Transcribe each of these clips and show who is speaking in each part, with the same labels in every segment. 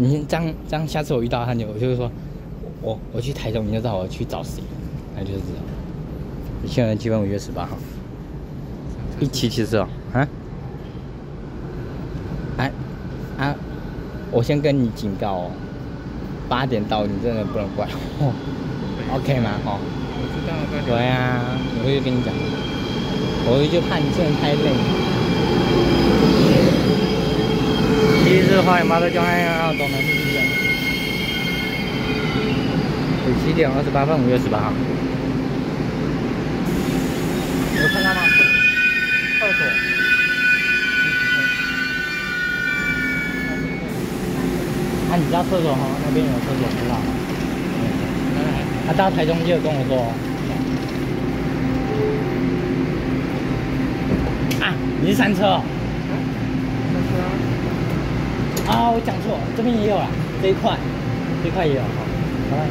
Speaker 1: 你这样这样，下次我遇到他，你我就会说，我我去台中，你就知道我去找谁，那就是知道。现在基本五月十八号，一七七四哦，啊？哎啊！我先跟你警告哦，八点到你真的不能怪我，OK 吗？哦。
Speaker 2: 我知道，八点。
Speaker 1: 对啊，我会跟你讲，我就怕你真的太累。第一次花莲马德江岸要东南是几点？七点二十八分，五月十八号。有看到吗？厕所。啊，你知道厕所哈？那边有厕所，知道吗？他到台中就跟我说。啊，你是山车。啊，我讲错，这边也有啊，这一块，这一块也有哈。好了，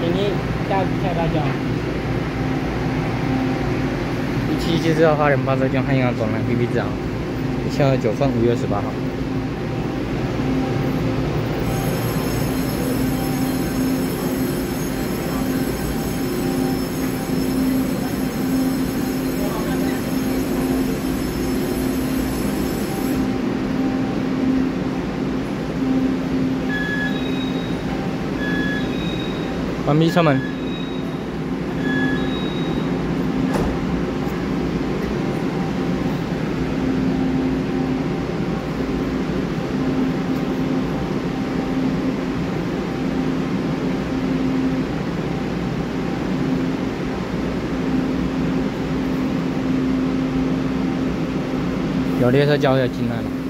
Speaker 1: 给你下下大奖。一七七四号花莲八车将汉阳总南 P P 站，现在九份五月十八号。关闭车门。有列车就要进来了。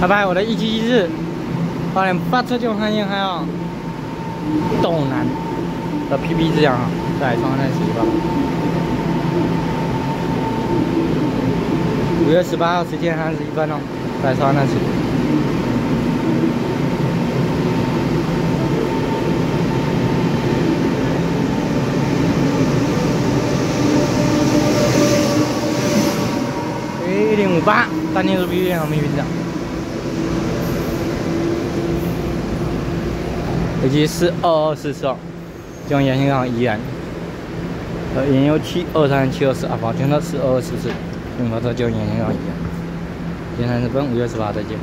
Speaker 1: 拜拜，我的一七一四，花莲八车就欢迎还有东南的 PP 字样啊，在双山十八。五月十八号时间三十一分哦，在双山十。一零五八，当天是 PP 和 PP 字样。以及是二二四四，将延线上依然，呃，延幺七二三七二四啊，保全的是二二四四，用到这就延线上依然，今天是本五月十八，再见。